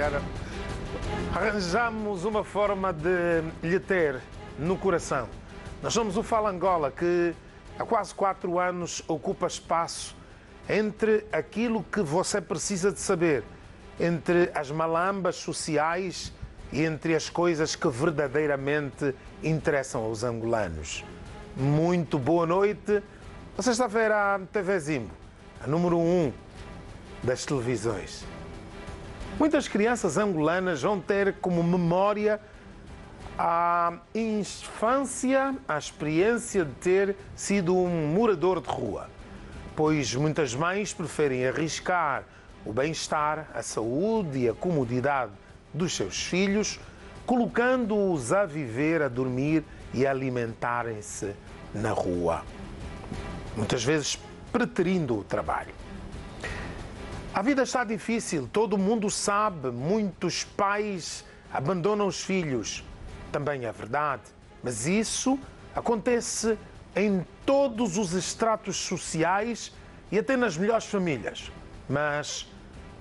Já arranjamos uma forma de lhe ter no coração. Nós somos o Fala Angola, que há quase quatro anos ocupa espaço entre aquilo que você precisa de saber, entre as malambas sociais e entre as coisas que verdadeiramente interessam aos angolanos. Muito boa noite. Você está a ver a TV Zimbo, a número um das televisões. Muitas crianças angolanas vão ter como memória a infância, a experiência de ter sido um morador de rua, pois muitas mães preferem arriscar o bem-estar, a saúde e a comodidade dos seus filhos, colocando-os a viver, a dormir e a alimentarem-se na rua. Muitas vezes preterindo o trabalho. A vida está difícil, todo mundo sabe, muitos pais abandonam os filhos. Também é verdade, mas isso acontece em todos os estratos sociais e até nas melhores famílias. Mas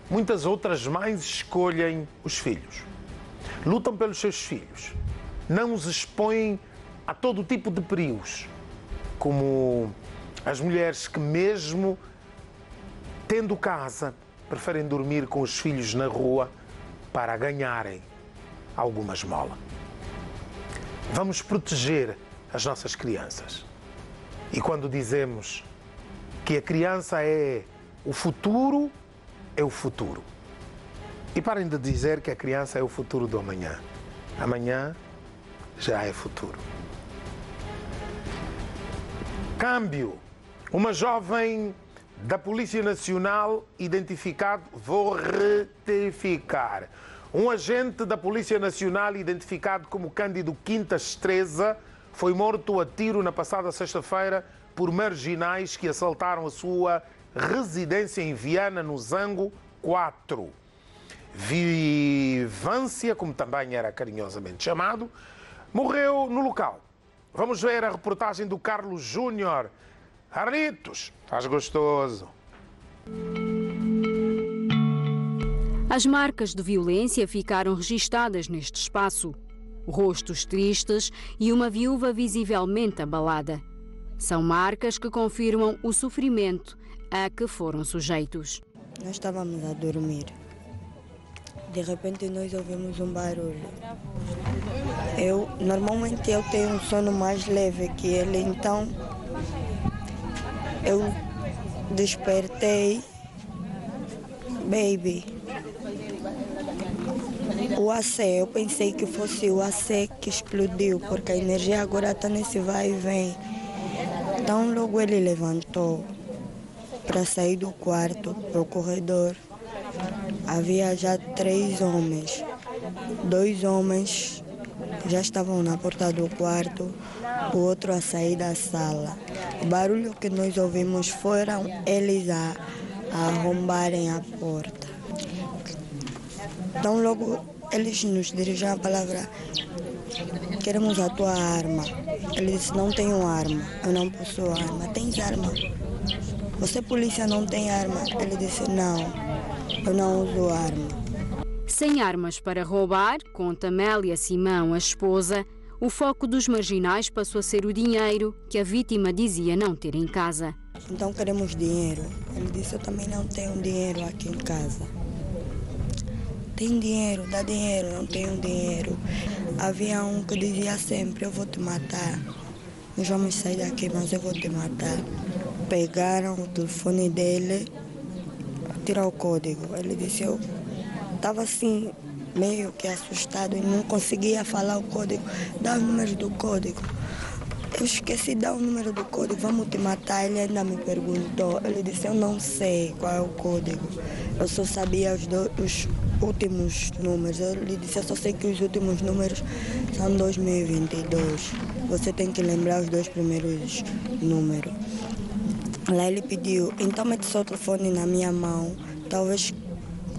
muitas outras mães escolhem os filhos. Lutam pelos seus filhos. Não os expõem a todo tipo de perigos, como as mulheres que, mesmo tendo casa, preferem dormir com os filhos na rua para ganharem alguma esmola. Vamos proteger as nossas crianças. E quando dizemos que a criança é o futuro, é o futuro. E parem de dizer que a criança é o futuro do amanhã. Amanhã já é futuro. Câmbio. Uma jovem da Polícia Nacional identificado, vou retificar. Um agente da Polícia Nacional identificado como Cândido Quintas Estreza foi morto a tiro na passada sexta-feira por marginais que assaltaram a sua residência em Viana, no Zango 4. Vivância, como também era carinhosamente chamado, morreu no local. Vamos ver a reportagem do Carlos Júnior. Carlitos, estás gostoso. As marcas de violência ficaram registadas neste espaço. Rostos tristes e uma viúva visivelmente abalada. São marcas que confirmam o sofrimento a que foram sujeitos. Nós estávamos a dormir. De repente nós ouvimos um barulho. Eu normalmente eu tenho um sono mais leve que ele, então eu despertei, baby. O AC, eu pensei que fosse o AC que explodiu, porque a energia agora está nesse vai e vem. Então logo ele levantou para sair do quarto para o corredor. Havia já três homens. Dois homens já estavam na porta do quarto, o outro a sair da sala. O barulho que nós ouvimos foram eles a, a arrombarem a porta. Então logo eles nos dirigiram a palavra queremos a tua arma. Ele disse, não tenho arma, eu não possuo arma. Tens arma? Você polícia não tem arma? Ele disse, não, eu não uso arma. Sem armas para roubar, conta Mélia Simão, a esposa, o foco dos marginais passou a ser o dinheiro que a vítima dizia não ter em casa. Então queremos dinheiro. Ele disse, eu também não tenho dinheiro aqui em casa. Tem dinheiro, dá dinheiro, não tenho dinheiro. Havia um que dizia sempre, eu vou te matar. Nós vamos sair daqui, mas eu vou te matar. Pegaram o telefone dele, tiraram o código. Ele disse, eu estava assim, meio que assustado e não conseguia falar o código. Dá o número do código. Eu esqueci de dar o número do código, vamos te matar. Ele ainda me perguntou. Ele disse, eu não sei qual é o código. Eu só sabia os, do, os últimos números. Eu lhe disse, eu só sei que os últimos números são 2022. Você tem que lembrar os dois primeiros números. Lá ele pediu, então mete seu telefone na minha mão. Talvez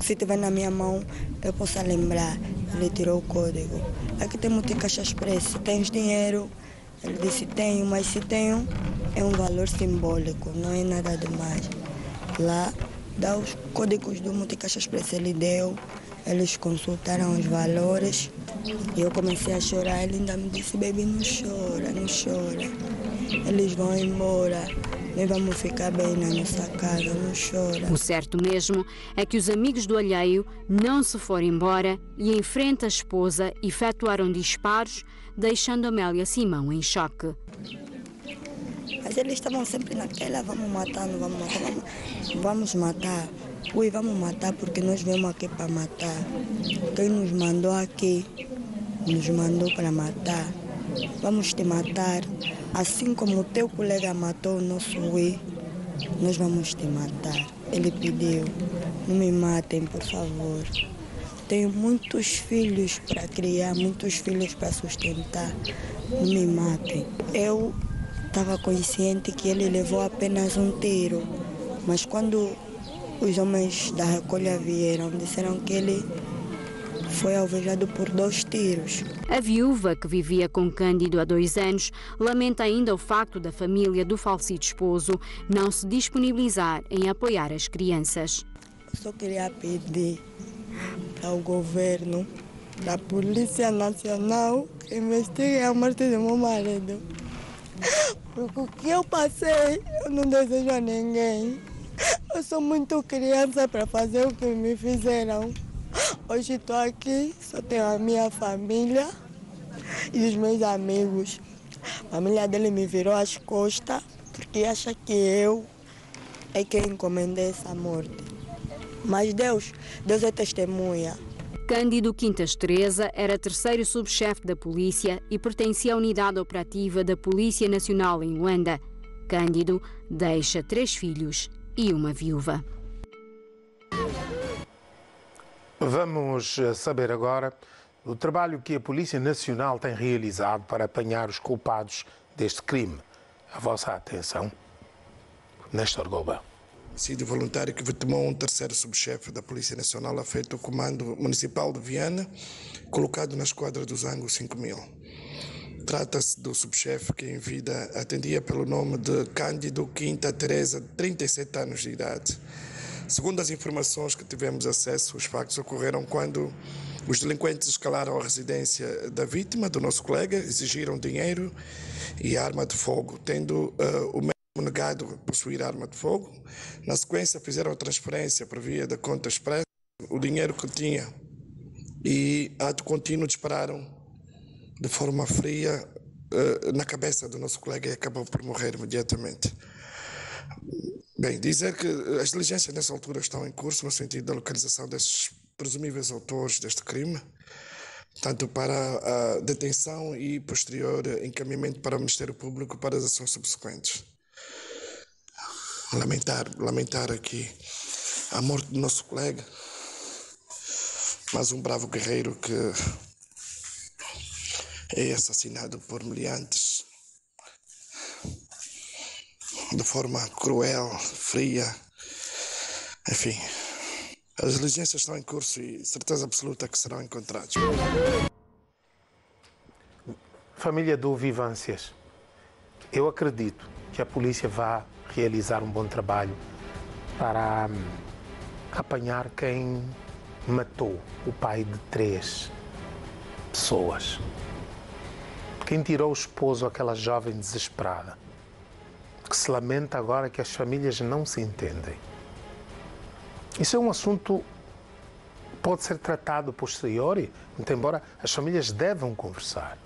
se tiver na minha mão eu possa lembrar. Ele tirou o código. Aqui tem muito caixa expresso. Tens dinheiro? Ele disse, tenho, mas se tenho, é um valor simbólico, não é nada demais. Lá, dá os códigos do Multicaixa Express, ele deu, Eles consultaram os valores e eu comecei a chorar. Ele ainda me disse, baby, não chora, não chora. Eles vão embora. Nós vamos ficar bem na nossa casa, não chora. O certo mesmo é que os amigos do alheio não se foram embora e, em frente à esposa, efetuaram disparos, deixando Amélia Simão em choque. Mas eles estavam sempre naquela, vamos matar, não vamos matar, vamos, vamos matar. Ui, vamos matar porque nós viemos aqui para matar. Quem nos mandou aqui, nos mandou para matar. Vamos te matar. Assim como o teu colega matou o nosso Ui, nós vamos te matar. Ele pediu, não me matem, por favor. Tenho muitos filhos para criar, muitos filhos para sustentar. Não me matem. Eu Estava consciente que ele levou apenas um tiro, mas quando os homens da recolha vieram, disseram que ele foi alvejado por dois tiros. A viúva, que vivia com Cândido há dois anos, lamenta ainda o facto da família do falecido esposo não se disponibilizar em apoiar as crianças. Só queria pedir para o governo, da Polícia Nacional, que investigue a morte do meu marido. Porque o que eu passei, eu não desejo a ninguém. Eu sou muito criança para fazer o que me fizeram. Hoje estou aqui, só tenho a minha família e os meus amigos. A família dele me virou as costas porque acha que eu é quem encomendei essa morte. Mas Deus, Deus é testemunha. Cândido Quintas Teresa era terceiro subchefe da polícia e pertencia à unidade operativa da Polícia Nacional em Luanda. Cândido deixa três filhos e uma viúva. Vamos eh, saber agora o trabalho que a Polícia Nacional tem realizado para apanhar os culpados deste crime. A vossa atenção, Nestor Goba sido voluntário que tomou um terceiro subchefe da Polícia Nacional afeto ao Comando Municipal de Viana, colocado na esquadra dos Angos 5000. Trata-se do subchefe que em vida atendia pelo nome de Cândido Quinta Teresa, 37 anos de idade. Segundo as informações que tivemos acesso, os factos ocorreram quando os delinquentes escalaram a residência da vítima, do nosso colega, exigiram dinheiro e arma de fogo, tendo uh, o negado possuir arma de fogo. Na sequência, fizeram a transferência por via da conta expressa, o dinheiro que tinha, e ato contínuo dispararam de forma fria uh, na cabeça do nosso colega e acabou por morrer imediatamente. Bem, dizer que as diligências nessa altura estão em curso no sentido da localização desses presumíveis autores deste crime, tanto para a detenção e posterior encaminhamento para o Ministério Público para as ações subsequentes. Lamentar, lamentar aqui a morte do nosso colega, mais um bravo guerreiro que é assassinado por miliantes de forma cruel, fria, enfim. As diligências estão em curso e certeza absoluta que serão encontrados. Família do Vivâncias, eu acredito que a polícia vá realizar um bom trabalho para hum, apanhar quem matou o pai de três pessoas. Quem tirou o esposo àquela jovem desesperada, que se lamenta agora que as famílias não se entendem. Isso é um assunto que pode ser tratado posteriori, embora as famílias devam conversar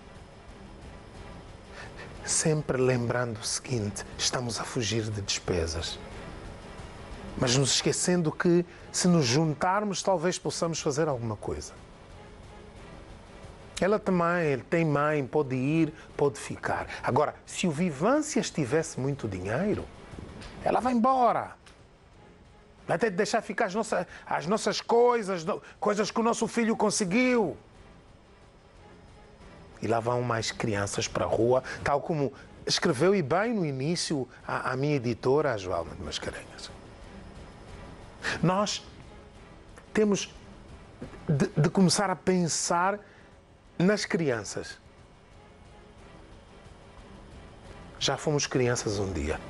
sempre lembrando o seguinte: estamos a fugir de despesas. Mas nos esquecendo que, se nos juntarmos, talvez possamos fazer alguma coisa. Ela também tem mãe, pode ir, pode ficar. Agora, se o Vivâncias tivesse muito dinheiro, ela vai embora. Vai ter de deixar ficar as nossas, as nossas coisas, coisas que o nosso filho conseguiu. E lá vão mais crianças para a rua, tal como escreveu e bem no início a, a minha editora, a Joalma de Mascarenhas. Nós temos de, de começar a pensar nas crianças. Já fomos crianças um dia.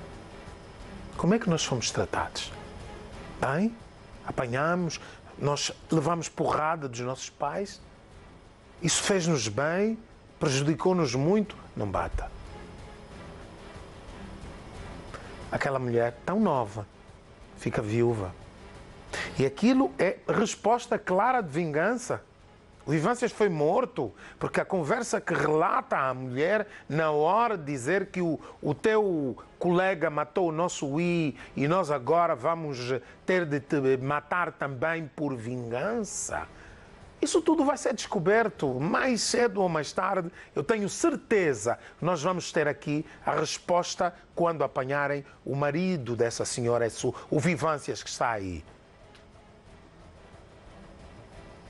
Como é que nós fomos tratados? Bem? Apanhamos, nós levamos porrada dos nossos pais, isso fez-nos bem, prejudicou-nos muito, não bata. Aquela mulher tão nova fica viúva. E aquilo é resposta clara de vingança. O Vivâncias foi morto porque a conversa que relata a mulher na hora de dizer que o, o teu colega matou o nosso I e nós agora vamos ter de te matar também por vingança. Isso tudo vai ser descoberto mais cedo ou mais tarde. Eu tenho certeza que nós vamos ter aqui a resposta quando apanharem o marido dessa senhora, o Vivâncias que está aí.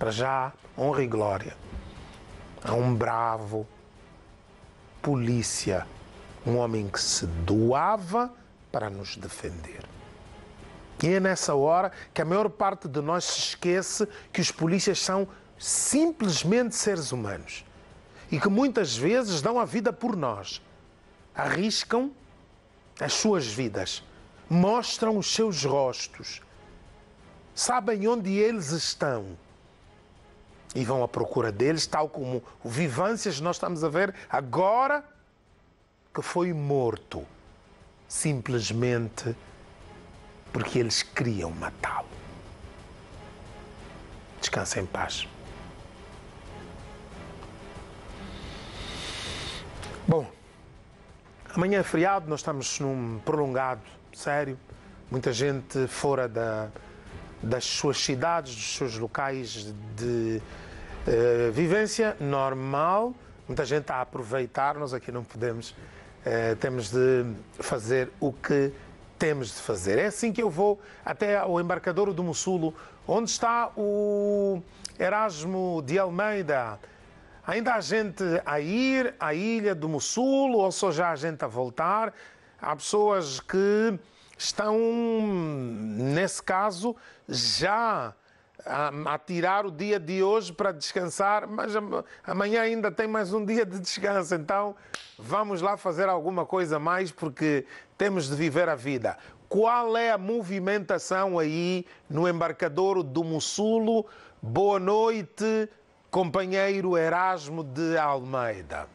Para já, honra e glória a um bravo polícia, um homem que se doava para nos defender. E é nessa hora que a maior parte de nós se esquece que os polícias são simplesmente seres humanos e que muitas vezes dão a vida por nós, arriscam as suas vidas, mostram os seus rostos, sabem onde eles estão e vão à procura deles, tal como o Vivâncias nós estamos a ver agora que foi morto, simplesmente porque eles queriam matá-lo. Descansa em paz. Bom, amanhã é feriado, nós estamos num prolongado sério, muita gente fora da, das suas cidades, dos seus locais de uh, vivência normal. Muita gente a aproveitar, nós aqui não podemos, uh, temos de fazer o que temos de fazer. É assim que eu vou até ao embarcador do Mussulo, onde está o Erasmo de Almeida. Ainda há gente a ir à ilha do Mussulo, ou só já há gente a voltar. Há pessoas que estão, nesse caso, já a, a, tirar o dia de hoje para descansar, mas amanhã ainda tem mais um dia de descanso, então vamos lá fazer alguma coisa mais porque temos de viver a vida. Qual é a movimentação aí no embarcador do Mussulo? Boa noite, companheiro Erasmo de Almeida.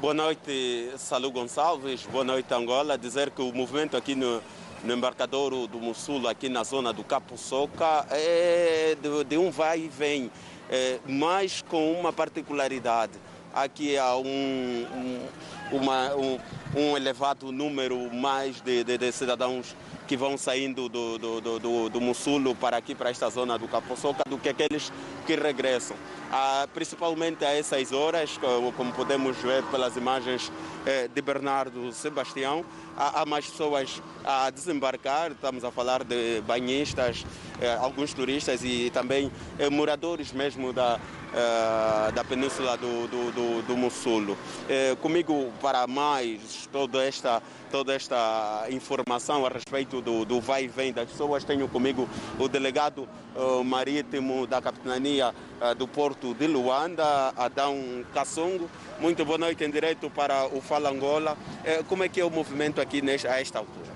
Boa noite, Salu Gonçalves. Boa noite, Angola. Dizer que o movimento aqui no, no embarcador do Mussul, aqui na zona do Capo Soca, é de, de um vai e vem, é, mas com uma particularidade. Aqui há um, um, uma, um, um elevado número mais de, de, de cidadãos que vão saindo do, do, do, do, do Mussulo para aqui, para esta zona do Capoçoca, do que aqueles que regressam. Ah, principalmente a essas horas, como podemos ver pelas imagens eh, de Bernardo Sebastião, há, há, mais pessoas a desembarcar, estamos a falar de banhistas, eh, alguns turistas e também eh, moradores mesmo da, eh, da península do, do, do, do Mussulo. Eh, comigo, para mais toda esta toda esta informação a respeito do, do vai e vem das pessoas. Tenho comigo o delegado uh, marítimo da capitania uh, do porto de Luanda, Adão Kassongo. Muito boa noite em direto para o Fala Angola. Uh, como é que é o movimento aqui nesta, a esta altura?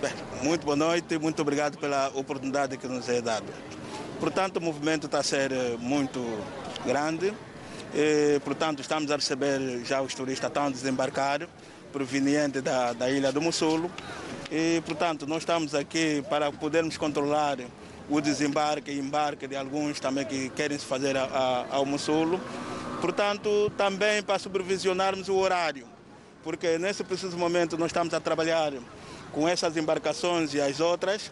Bem, muito boa noite, muito obrigado pela oportunidade que nos é dada. Portanto, o movimento está a ser eh, muito grande. E, portanto, estamos a receber já os turistas estão a desembarcar proveniente da, da ilha do Mussulo. E, portanto, nós estamos aqui para podermos controlar o desembarque e embarque de alguns também que querem se fazer a, a, ao Mussulo. Portanto, também para supervisionarmos o horário, porque nesse preciso momento nós estamos a trabalhar com essas embarcações e as outras.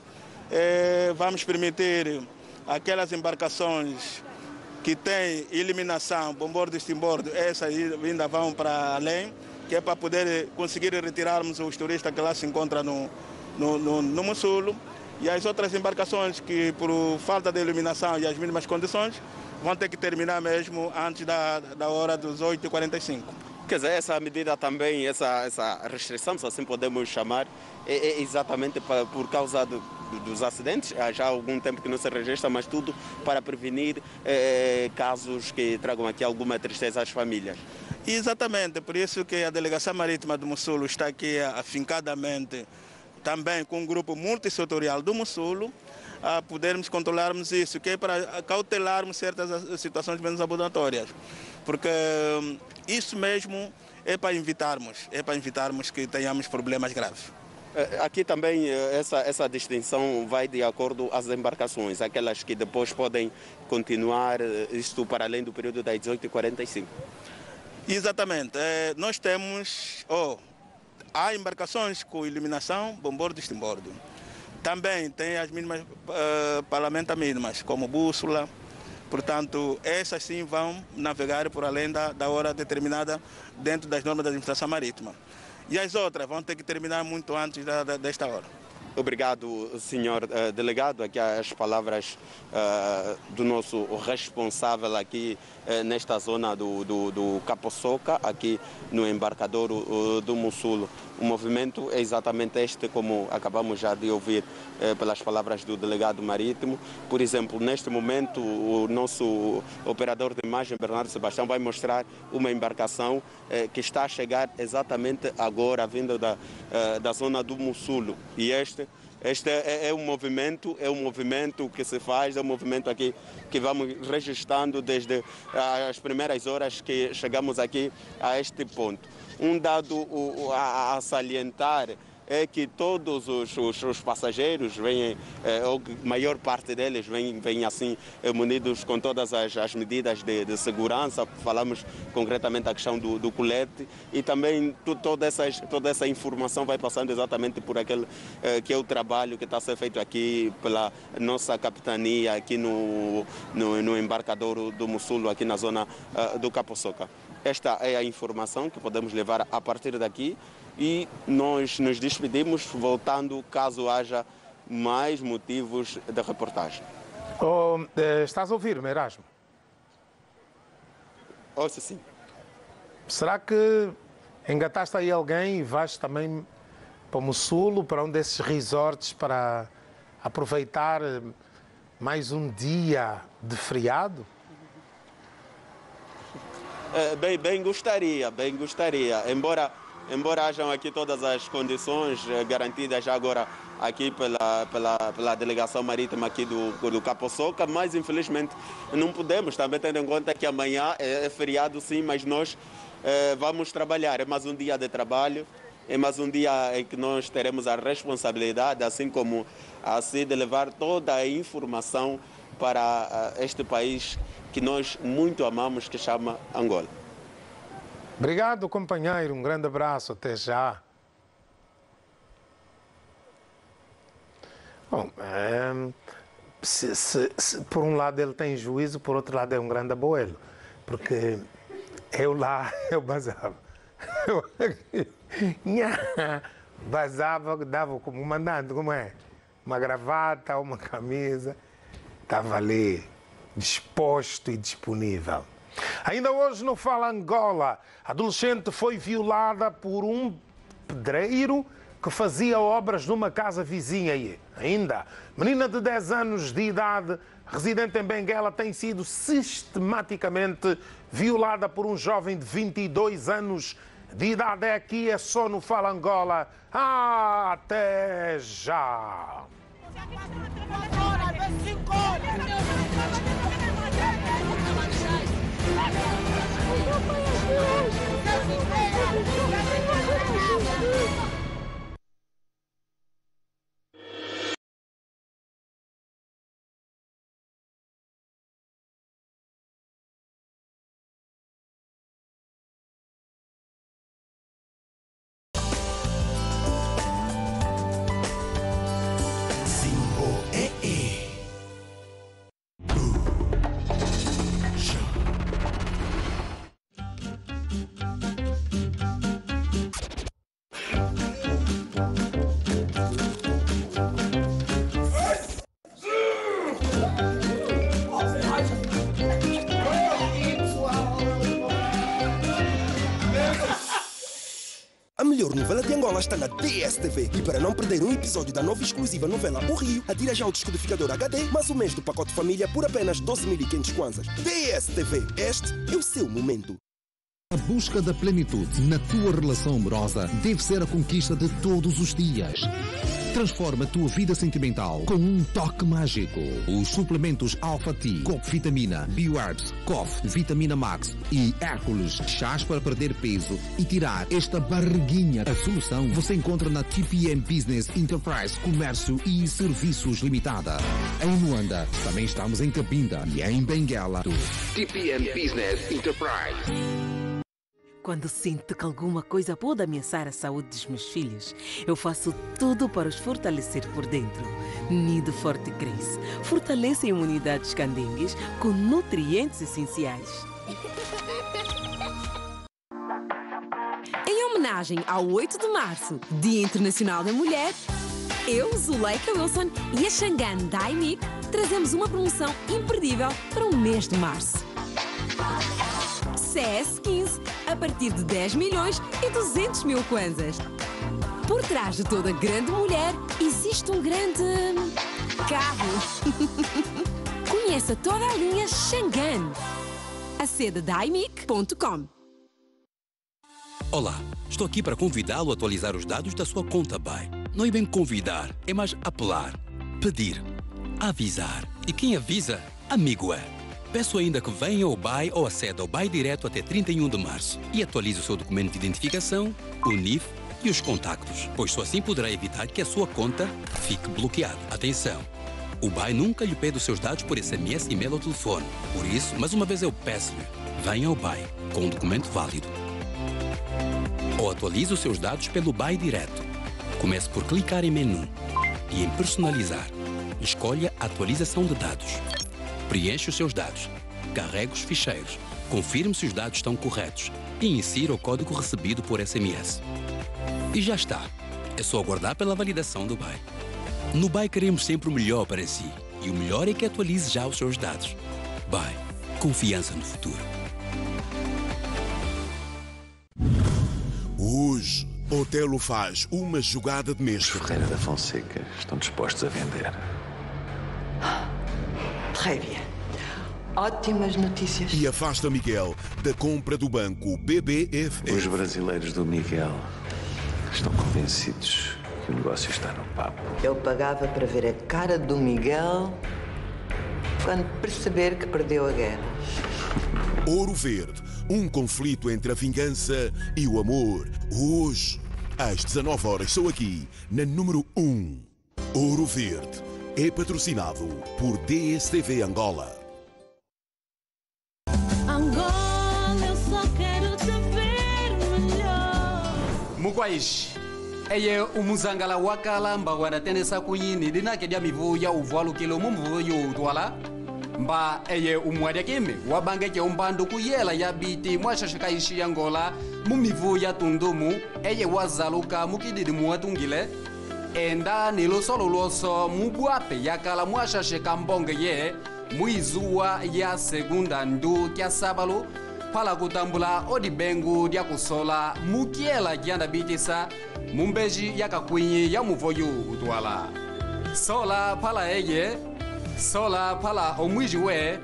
Eh, vamos permitir aquelas embarcações que têm eliminação, bombordo e estimbordo, essas ainda vão para além que é para poder conseguir retirarmos os turistas que lá se encontram no, no, no, no Mussulo. E as outras embarcações que, por falta de iluminação e as mínimas condições, vão ter que terminar mesmo antes da, da hora dos 8h45. Quer dizer, essa medida também, essa, essa restrição, se assim podemos chamar, é, é exatamente por causa do, dos acidentes. Há já algum tempo que não se registra, mas tudo para prevenir é, casos que tragam aqui alguma tristeza às famílias. Exatamente, por isso que a Delegação Marítima do Mussulo está aqui afincadamente também com o grupo multissetorial do Mussulo, a podermos controlarmos isso, que é para cautelarmos certas situações menos abonatórias. Porque hum, isso mesmo é para evitarmos, é para evitarmos que tenhamos problemas graves. Eh, aqui também eh, essa, essa distinção vai de acordo às embarcações, aquelas que depois podem continuar eh, isto para além do período das 18h45. Exatamente. É, nós temos, oh, há embarcações com iluminação, bombordo e estimbordo. Também tem as mínimas, uh, parlamenta mínimas, como bússola. Portanto, essas sim vão navegar por além da, da hora determinada dentro das normas da administração marítima. E as outras vão ter que terminar muito antes da, da, desta hora. Obrigado, senhor uh, delegado. Aqui as palavras uh, do nosso responsável aqui uh, nesta zona do, do, do Capoçoca, aqui no embarcador do Mussulo. O movimento é exatamente este, como acabamos já de ouvir pelas palavras do delegado marítimo. Por exemplo, neste momento, o nosso operador de imagem, Bernardo Sebastião, vai mostrar uma embarcação que está a chegar exatamente agora, vindo da, da zona do Mussulo. E este este é, é, um movimento, é um movimento que se faz, é um movimento aqui que vamos registrando desde as primeiras horas que chegamos aqui a este ponto. Um dado a, a salientar é que todos os, os, os passageiros vêm, é, ou maior parte deles vêm, vêm assim é, munidos com todas as, as medidas de, de, segurança, falamos concretamente a questão do, do colete. E também tu, toda, essa, toda essa informação vai passando exatamente por aquele é, que é o trabalho que está a ser feito aqui pela nossa capitania aqui no, no, no embarcador do Mussulo, aqui na zona uh, do Capoçoca. Esta é a informação que podemos levar a partir daqui e nós nos despedimos voltando caso haja mais motivos de reportagem. Oh, estás a ouvir-me, Erasmo? Ouço sim. Será que engataste aí alguém e vais também para o Mussulo, para um desses resorts para aproveitar mais um dia de feriado? É, bem, bem gostaria, bem gostaria. Embora embora hajam aqui todas as condições eh, garantidas já agora aqui pela, pela, pela delegação marítima aqui do, do Capoçoca, mas infelizmente não podemos, também tendo em conta que amanhã é, é feriado sim, mas nós é, vamos trabalhar, é mais um dia de trabalho, é mais um dia em que nós teremos a responsabilidade, assim como assim, de levar toda a informação para uh, este país que nós muito amamos, que chama Angola. Obrigado, companheiro. Um grande abraço. Até já. Bom, é, se, se, se, por um lado ele tem juízo, por outro lado é um grande abuelo. Porque eu lá, eu basava. Eu basava, dava como mandante, como é? Uma gravata, uma camisa. Estava ali disposto e disponível. Ainda hoje no Fala Angola, a adolescente foi violada por um pedreiro que fazia obras numa casa vizinha. E ainda, menina de 10 anos de idade, residente em Benguela, tem sido sistematicamente violada por um jovem de 22 anos de idade. É aqui, é só no Fala Angola. Até já! Melhor novela de Angola está na DSTV. E para não perder um episódio da nova exclusiva novela O Rio, adira já o descodificador HD, mais o mês do pacote família por apenas 12.500 kwanzas. DSTV, este é o seu momento. A busca da plenitude na tua relação amorosa deve ser a conquista de todos os dias. Transforma a tua vida sentimental com um toque mágico. Os suplementos Alpha T, Cop Vitamina, Bioherbs, Cof, Vitamina Max e Hércules, chás para perder peso e tirar esta barriguinha. A solução você encontra na TPM Business Enterprise Comércio e Serviços Limitada. Em Luanda, também estamos em Cabinda e em Benguela. TPM Business Enterprise. Quando sinto que alguma coisa pode ameaçar a saúde dos meus filhos, eu faço tudo para os fortalecer por dentro. Nido Forte Cresce fortalece a imunidade dos candengues com nutrientes essenciais. Em homenagem ao 8 de março, Dia Internacional da Mulher, eu, Zuleika Wilson e a Xangan Daimik trazemos uma promoção imperdível para o mês de março. CS15 a partir de 10 milhões e 200 mil kwanzas. Por trás de toda grande mulher existe um grande carro. Conheça toda a linha Xangan. Aceda daimic.com. Olá, estou aqui para convidá-lo a atualizar os dados da sua conta BAI. Não é bem convidar, é mais apelar, pedir, avisar. E quem avisa, amigo é. Peço ainda que venha ao BAI ou aceda ao BAI direto até 31 de março e atualize o seu documento de identificação, o NIF e os contactos, pois só assim poderá evitar que a sua conta fique bloqueada. Atenção! O BAI nunca lhe pede os seus dados por SMS, e-mail ou telefone. Por isso, mais uma vez eu peço-lhe, venha ao BAI com um documento válido. Ou atualize os seus dados pelo BAI direto. Comece por clicar em menu e em personalizar. Escolha atualização de dados. Preencha os seus dados, carregue os ficheiros, confirme se os dados estão corretos e insira o código recebido por SMS. E já está. É só aguardar pela validação do BAI. No BAI queremos sempre o melhor para si e o melhor é que atualize já os seus dados. BAI. Confiança no futuro. Hoje, Otelo faz uma jogada de mestre. Os Ferreira da Fonseca estão dispostos a vender. Bien. Ótimas notícias. E afasta Miguel da compra do banco BBF. Os brasileiros do Miguel estão convencidos que o negócio está no papo. Eu pagava para ver a cara do Miguel quando perceber que perdeu a guerra. Ouro Verde, um conflito entre a vingança e o amor. Hoje, às 19 horas, sou aqui na número 1. Ouro Verde é patrocinado por DSTV Angola. Angola, eu só quero te ver melhor. mukwaishi eye umuzangala wakala mba wanatendesa kuyini dinake dia mivu ya uvwalu kilo mumuvu yutwala mba eye umwadya kime wabangeke umbandu kuyela ya biti mwashashakaishi ya ngola mumivu ya tundumu eye wazaluka mukididi muwatungile enda nilosolo lwoso mubwape yakala mwashasheka mbonge ye muizuwa ya segunda ndu kya sabalu phala kutambula odibengu dia kusola mukiela kianda bitisa mumbeji yakakwinyi ya muvoyu utwala. Sola phala eye sola phala omwiji we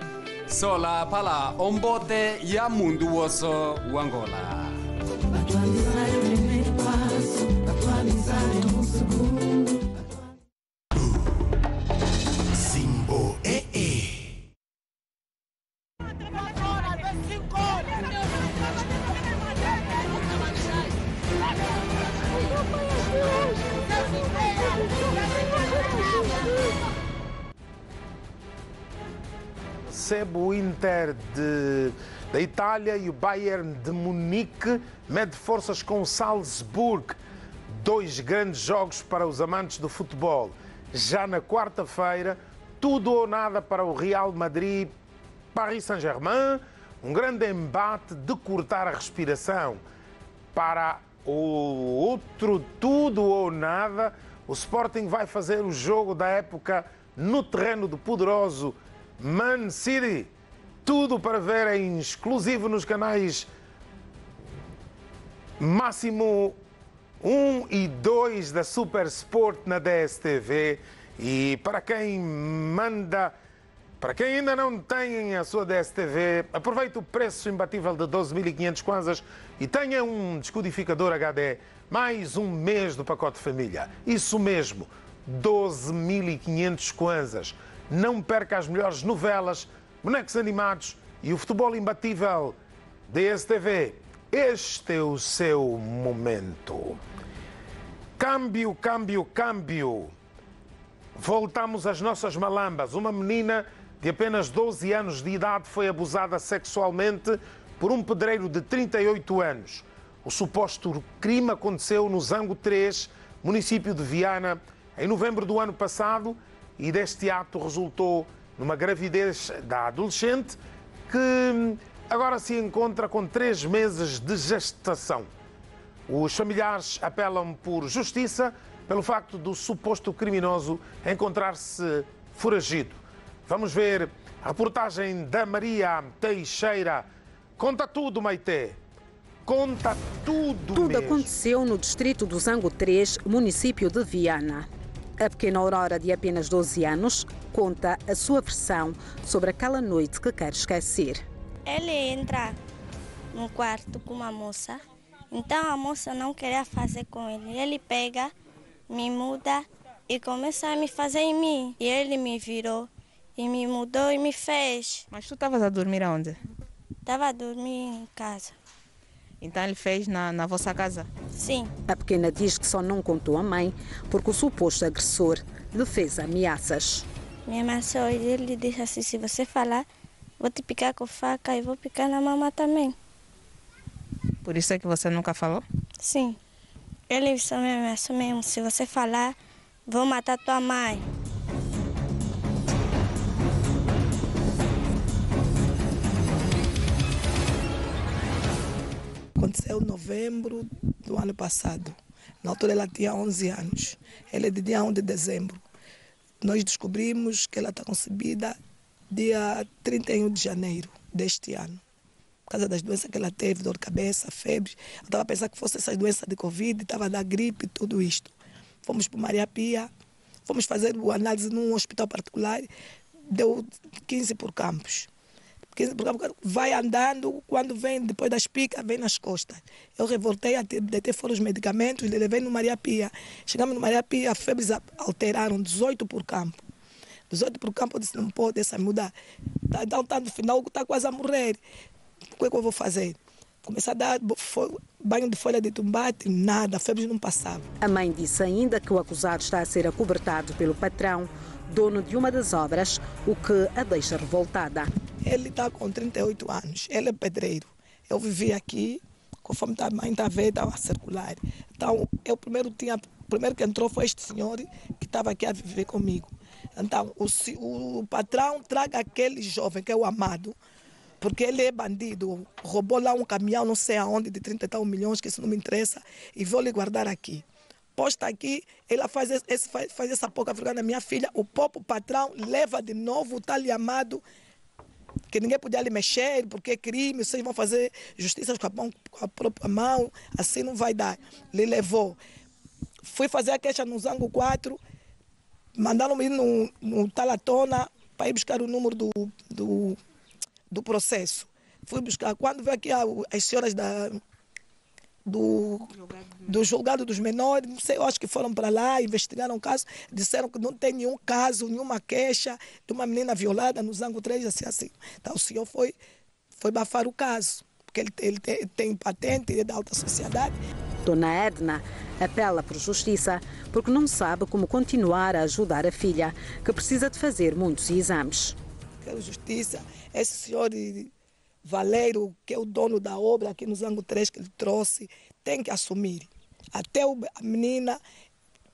sola phala ombote ya mundu woso wangola. Atualizar recebe o Inter de, da Itália e o Bayern de Munique mede forças com o Salzburg. Dois grandes jogos para os amantes do futebol. Já na quarta-feira, tudo ou nada para o Real Madrid, Paris Saint-Germain, um grande embate de cortar a respiração. Para o outro tudo ou nada, o Sporting vai fazer o jogo da época no terreno do poderoso Man City. Tudo para ver em exclusivo nos canais Máximo 1 e 2 da Super Sport na DSTV. E para quem manda Para quem ainda não tem a sua DSTV, aproveite o preço imbatível de 12.500 kwanzas e tenha um descodificador HD mais um mês do pacote família. Isso mesmo, 12.500 kwanzas. Não perca as melhores novelas, bonecos animados e o futebol imbatível. DSTV, este é o seu momento. Câmbio, câmbio, câmbio. Voltamos às nossas malambas. Uma menina de apenas 12 anos de idade foi abusada sexualmente por um pedreiro de 38 anos. O suposto crime aconteceu no Zango 3, município de Viana, em novembro do ano passado, e deste ato resultou numa gravidez da adolescente que agora se encontra com três meses de gestação. Os familiares apelam por justiça pelo facto do suposto criminoso encontrar-se foragido. Vamos ver a reportagem da Maria Teixeira. Conta tudo, Maite. Conta tudo. Tudo mesmo. aconteceu no distrito do Zango 3, município de Viana. A pequena Aurora, de apenas 12 anos, conta a sua versão sobre aquela noite que quer esquecer. Ele entra no quarto com uma moça, então a moça não queria fazer com ele. Ele pega, me muda e começa a me fazer em mim. E ele me virou e me mudou e me fez. Mas tu estavas a dormir aonde? Estava a dormir em casa. Então ele fez na, na vossa casa? Sim. A pequena diz que só não contou à mãe porque o suposto agressor lhe fez ameaças. Me ameaçou e ele disse assim, se você falar, vou te picar com faca e vou picar na mama também. Por isso é que você nunca falou? Sim. Ele só me ameaçou mesmo, se você falar, vou matar tua mãe. Aconteceu em novembro do ano passado. Na altura ela tinha 11 anos. Ela é de dia 1 de dezembro. Nós descobrimos que ela está concebida dia 31 de janeiro deste ano. Por causa das doenças que ela teve, dor de cabeça, febre. Eu estava pensando que fosse essas doenças de Covid, estava da gripe e tudo isto. Fomos para Maria Pia, fomos fazer a análise num hospital particular, deu 15 por campos. 15 por campos, vai andando, quando vem depois das picas, vem nas costas. Eu revoltei, a ter- deitei fora os medicamentos, levei no Maria Pia. Chegamos no Maria Pia, as febres alteraram, 18 por campo. 18 por campo, eu disse, não pode essa mudar. Tá, então, tá no final, está quase a morrer. O que, é que eu vou fazer? Comecei a dar banho de folha de tumbate, nada, a febre não passava. A mãe disse ainda que o acusado está a ser acobertado pelo patrão, dono de uma das obras, o que a deixa revoltada. Ele está com 38 anos, ele é pedreiro. Eu vivi aqui, conforme a mãe está vendo, estava a circular. Então, eu primeiro tinha, primeiro que entrou foi este senhor que estava aqui a viver comigo. Então, o, o patrão traga aquele jovem que é o amado, porque ele é bandido, roubou lá um caminhão, não sei aonde, de 30 e tal milhões, que isso não me interessa, e vou lhe guardar aqui. Posta aqui, ela faz, esse, faz, faz essa pouca vergonha na minha filha, o próprio patrão leva de novo o tal amado, que ninguém podia lhe mexer, porque é crime, vocês vão fazer justiça com a, mão, com a própria mão, assim não vai dar. Lhe levou. Fui fazer a queixa no Zango 4, mandaram-me ir no, no Talatona para ir buscar o número do, do, do processo. Fui buscar. Quando veio aqui as senhoras da, do, do julgado dos menores, não sei, eu acho que foram para lá, investigaram o caso, disseram que não tem nenhum caso, nenhuma queixa de uma menina violada no Zango 3, assim, assim. Então o senhor foi, foi bafar o caso, porque ele, ele tem, tem patente, ele é da alta sociedade. Dona Edna apela por justiça porque não sabe como continuar a ajudar a filha, que precisa de fazer muitos exames. quero justiça. Esse senhor Valeiro, que é o dono da obra aqui no Zango 3 que ele trouxe, tem que assumir. Até a menina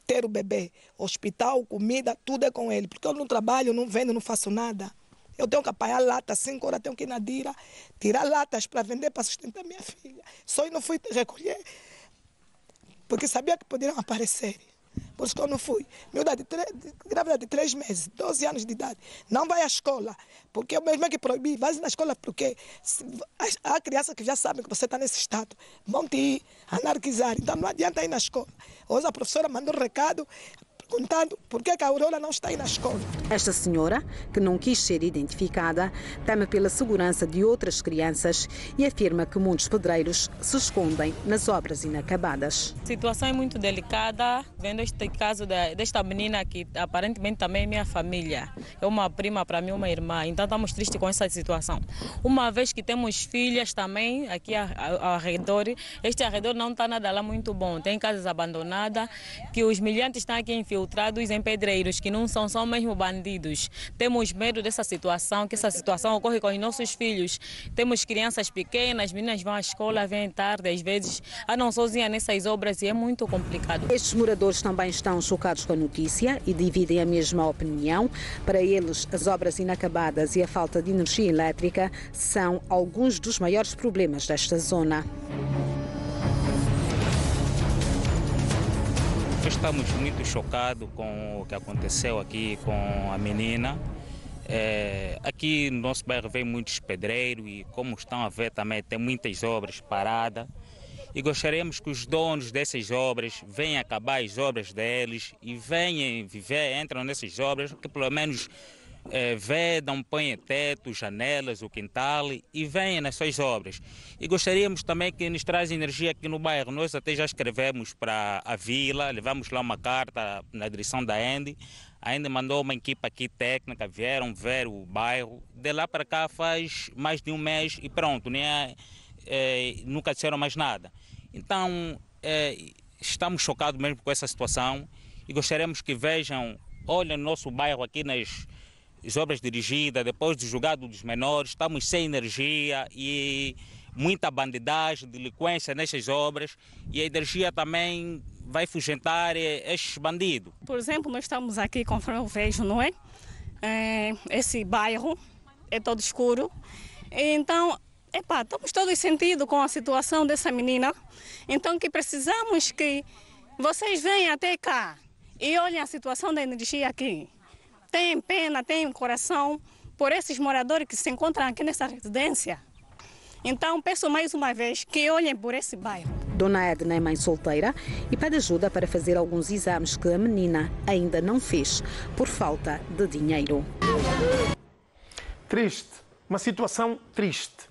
ter o bebê, hospital, comida, tudo é com ele. Porque eu não trabalho, não vendo, não faço nada. Eu tenho que apanhar lata, cinco horas tenho que ir na Dira, tirar latas para vender para sustentar minha filha. Só eu não fui recolher, porque sabia que poderiam aparecer. Por isso que eu não fui. Miúda de grávida de três meses, 12 anos de idade. Não vai à escola. Porque eu mesmo é que proibi. Vai na escola porque há crianças que já sabem que você está nesse estado. Vão te anarquizar. Então não adianta ir na escola. Hoje a professora mandou um recado. Perguntando por que que a Aurora não está aí na escola. Esta senhora, que não quis ser identificada, teme pela segurança de outras crianças e afirma que muitos pedreiros se escondem nas obras inacabadas. A situação é muito delicada, vendo este caso desta menina que aparentemente também é minha família. É uma prima para mim, uma irmã. Então estamos tristes com essa situação. Uma vez que temos filhas também aqui ao arredor, este arredor não está nada lá muito bom. Tem casas abandonadas, que os milhantes estão aqui infiltrados em pedreiros, que não são só mesmo bandidos. Temos medo dessa situação, que essa situação ocorre com os nossos filhos. Temos crianças pequenas, meninas vão à escola, vêm tarde, às vezes andam sozinhas nessas obras e é muito complicado. Estes moradores também estão chocados com a notícia e dividem a mesma opinião. Para eles, as obras inacabadas e a falta de energia elétrica são alguns dos maiores problemas desta zona. Estamos muito chocados com o que aconteceu aqui com a menina. É, aqui no nosso bairro vem muitos pedreiros e, como estão a ver, também tem muitas obras paradas. E gostaríamos que os donos dessas obras venham acabar as obras deles e venham viver, entram nessas obras, que pelo menos é, vedam, põem teto, janelas, o quintal e venham nas suas obras. E gostaríamos também que nos traz energia aqui no bairro. Nós até já escrevemos para a vila, levamos lá uma carta na direção da ENDE. A ENDE mandou uma equipa aqui técnica, vieram ver o bairro. De lá para cá faz mais de um mês e pronto, nem é, nunca disseram mais nada. Então, é, estamos chocados mesmo com essa situação e gostaríamos que vejam, olhem no nosso bairro aqui nas as obras dirigidas, depois do julgado dos menores, estamos sem energia e muita bandidagem, delinquência nessas obras e a energia também vai fugentar estes bandidos. Por exemplo, nós estamos aqui, conforme eu vejo, não é? É, esse bairro é todo escuro. Então, epá, estamos todos sentidos com a situação dessa menina. Então, que precisamos que vocês venham até cá e olhem a situação da energia aqui. Tem pena, tem coração por esses moradores que se encontram aqui nessa residência. Então, peço mais uma vez que olhem por esse bairro. Dona Edna é mãe solteira e pede ajuda para fazer alguns exames que a menina ainda não fez por falta de dinheiro. Triste, uma situação triste.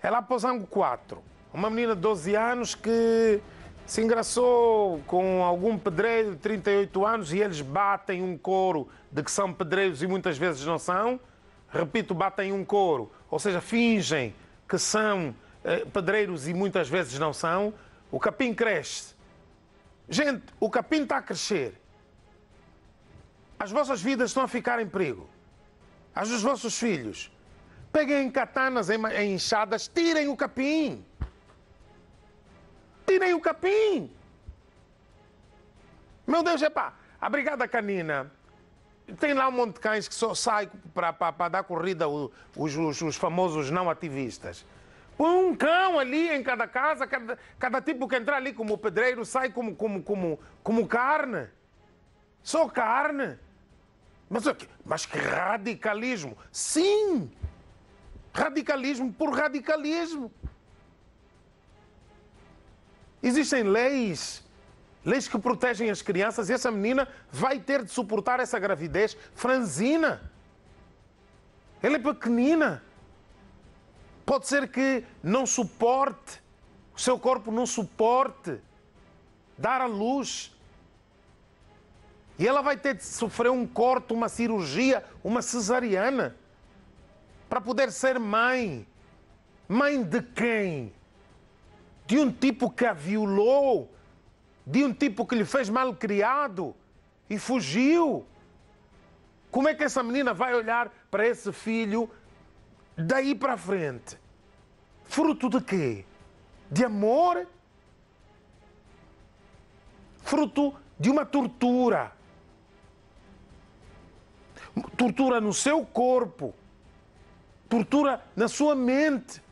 É lá para o Zango 4, uma menina de 12 anos que se engraçou com algum pedreiro de 38 anos e eles batem um coro de que são pedreiros e muitas vezes não são. Repito, batem um coro, ou seja, fingem que são eh, pedreiros e muitas vezes não são. O capim cresce. Gente, o capim está a crescer. As vossas vidas estão a ficar em perigo. As dos vossos filhos. Peguem katanas em, em enxadas, tirem o capim. Tirem o capim. Meu Deus, é pá, a Brigada Canina tem lá um monte de cães que só sai para dar corrida os, os, os famosos não ativistas. Põe um cão ali em cada casa, cada, cada tipo que entrar ali como pedreiro sai como, como, como, como carne. Só carne. Mas, mas que radicalismo! Sim! Radicalismo por radicalismo. Existem leis, leis que protegem as crianças e essa menina vai ter de suportar essa gravidez franzina. Ela é pequenina. Pode ser que não suporte, o seu corpo não suporte dar à luz. E ela vai ter de sofrer um corte, uma cirurgia, uma cesariana, para poder ser mãe. Mãe de quem? De um tipo que a violou, de um tipo que lhe fez mal criado e fugiu. Como é que essa menina vai olhar para esse filho daí para frente? Fruto de quê? De amor? Fruto de uma tortura. Tortura no seu corpo. Tortura na sua mente.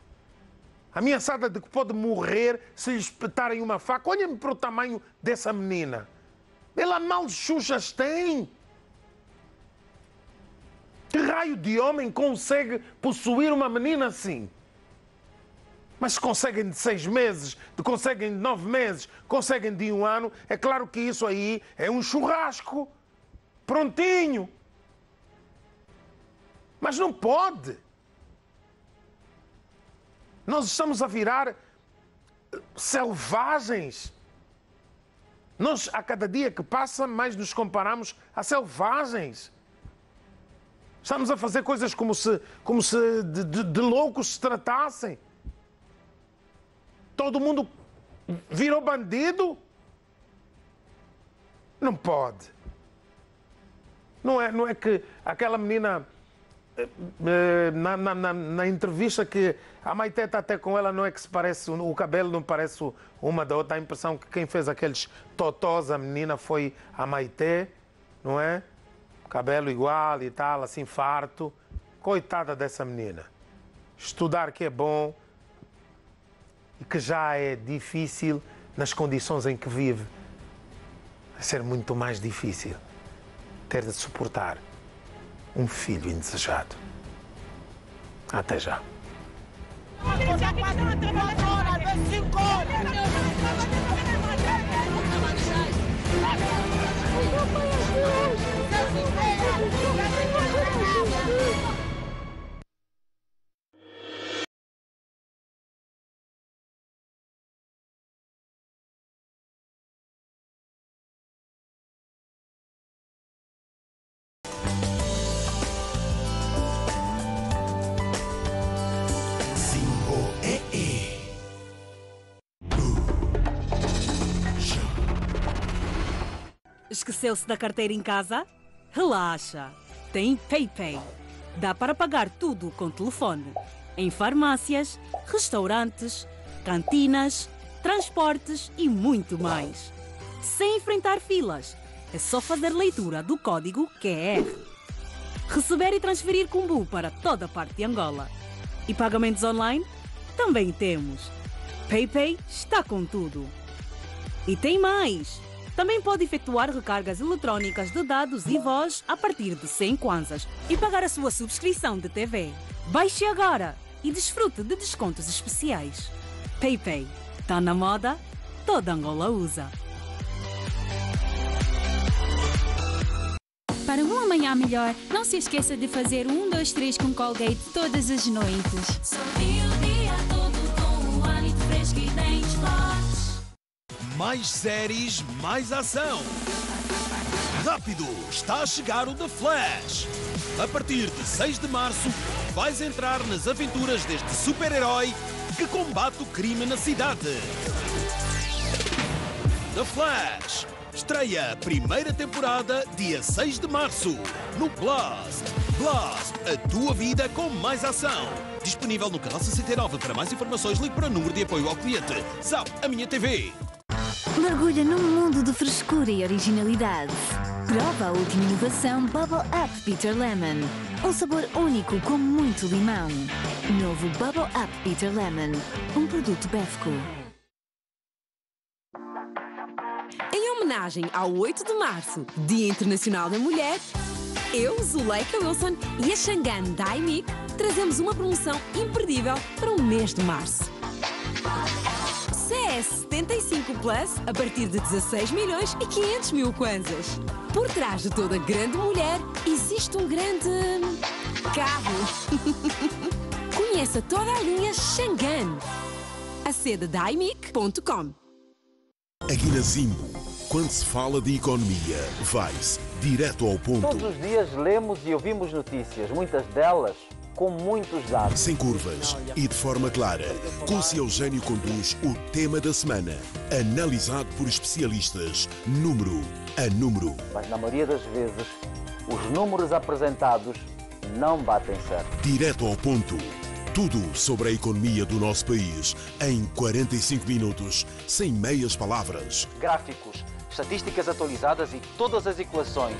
Ameaçada de que pode morrer se lhe espetarem uma faca. Olhem para o tamanho dessa menina. Ela mal xuxas tem. Que raio de homem consegue possuir uma menina assim? Mas se conseguem de seis meses, conseguem de nove meses, conseguem de um ano, é claro que isso aí é um churrasco. Prontinho. Mas não pode. Nós estamos a virar selvagens. Nós, a cada dia que passa, mais nos comparamos a selvagens. Estamos a fazer coisas como se, como se de, de, de loucos se tratassem. Todo mundo virou bandido? Não pode. Não é, não é que aquela menina, eh, na, na, na, na entrevista que a Maite está até com ela, não é que se parece, o cabelo não parece uma da outra. A impressão que quem fez aqueles totós, a menina, foi a Maite, não é? Cabelo igual e tal, assim, farto. Coitada dessa menina. Estudar que é bom e que já é difícil nas condições em que vive. Vai ser muito mais difícil ter de suportar um filho indesejado. Até já. Esqueceu-se da carteira em casa? Relaxa! Tem PayPay. Dá para pagar tudo com telefone. Em farmácias, restaurantes, cantinas, transportes e muito mais. Sem enfrentar filas. É só fazer leitura do código QR. Receber e transferir Kumbu para toda a parte de Angola. E pagamentos online? Também temos. PayPay está com tudo. E tem mais! Também pode efetuar recargas eletrônicas de dados e voz a partir de 100 kwanzas e pagar a sua subscrição de TV. Baixe agora e desfrute de descontos especiais. PayPay. Está na moda? Toda Angola usa. Para um amanhã melhor, não se esqueça de fazer um, dois, três com Colgate todas as noites. Sorri o dia todo com hálito fresco e. Mais séries, mais ação. Rápido, está a chegar o The Flash. A partir de 6 de março, vais entrar nas aventuras deste super-herói que combate o crime na cidade. The Flash. Estreia a primeira temporada, dia 6 de março, no Blast. Blast, a tua vida com mais ação. Disponível no canal 69. Para mais informações, ligue para o número de apoio ao cliente. Zap, a minha TV. Mergulha num mundo de frescura e originalidade. Prova a última inovação Bubble Up Peter Lemon. Um sabor único com muito limão. Novo Bubble Up Peter Lemon. Um produto Bevco. Em homenagem ao 8 de março, Dia Internacional da Mulher, eu, Zuleika Wilson e a Xangan Daimic trazemos uma promoção imperdível para o mês de março. CS 75 Plus a partir de 16 milhões e 500 mil kwanzas. Por trás de toda grande mulher existe um grande carro. Conheça toda a linha Xangan. Aceda daimic.com. Aqui na Zimbo, quando se fala de economia, vai-se direto ao ponto. Todos os dias lemos e ouvimos notícias, muitas delas com muitos dados. Sem curvas e de forma clara, Conce Eugênio conduz o tema da semana, analisado por especialistas, número a número. Mas na maioria das vezes, os números apresentados não batem certo. Direto ao ponto. Tudo sobre a economia do nosso país em 45 minutos, sem meias palavras. Gráficos, estatísticas atualizadas e todas as equações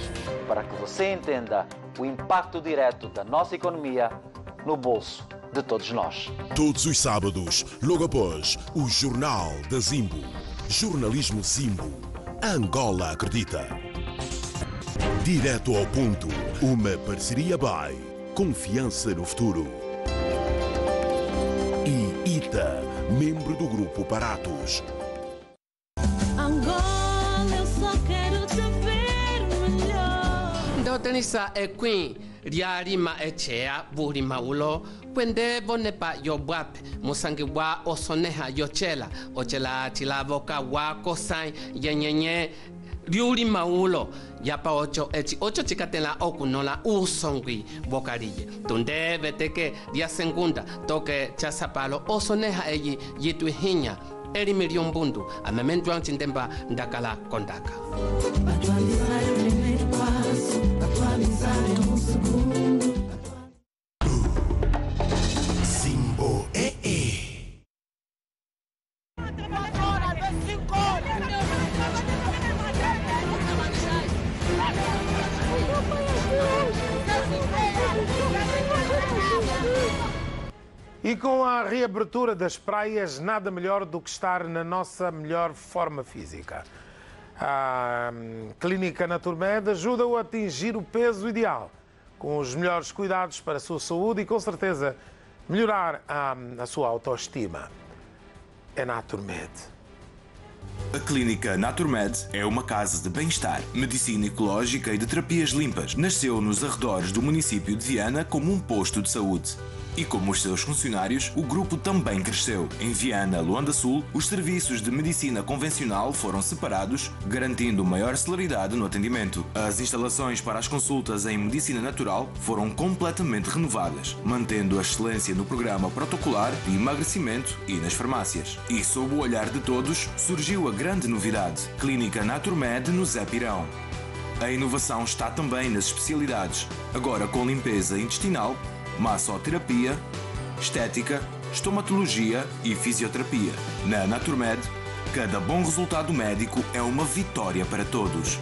para que você entenda o impacto direto da nossa economia no bolso de todos nós. Todos os sábados, logo após o Jornal da Zimbo. Jornalismo Zimbo. Angola acredita. Direto ao ponto. Uma parceria by Confiança no futuro. E ITA membro do grupo Paratos. khotẽlisa ekũi lialima eceya vulimaulo kuende vonepa yobuape musangi bwa osonẽha yocela ocela cilavo kawa kosãyi yenyenye liulimaulo yapa oco eci oco ci katẽla oku nõla usongui vokaliye tunde veteke liasengunda toke casapalo osoneha eyi yituĩhinya elimi lyombundu amemendwa ocindemba ndakala kondaka. Simbo EE. E com a reabertura das praias, nada melhor do que estar na nossa melhor forma física. A hum, Clínica Naturmed ajuda-o a atingir o peso ideal, com os melhores cuidados para a sua saúde e, com certeza, melhorar a, a sua autoestima. É Naturmed. A Clínica Naturmed é uma casa de bem-estar, medicina ecológica e de terapias limpas. Nasceu nos arredores do município de Viana como um posto de saúde. E como os seus funcionários, o grupo também cresceu. Em Viana, Luanda Sul, os serviços de medicina convencional foram separados, garantindo maior celeridade no atendimento. As instalações para as consultas em medicina natural foram completamente renovadas, mantendo a excelência no programa protocolar de emagrecimento e nas farmácias. E sob o olhar de todos, surgiu a grande novidade: Clínica Naturmed no Zé Pirão. A inovação está também nas especialidades, agora com limpeza intestinal, massoterapia, estética, estomatologia e fisioterapia. Na Naturmed, cada bom resultado médico é uma vitória para todos.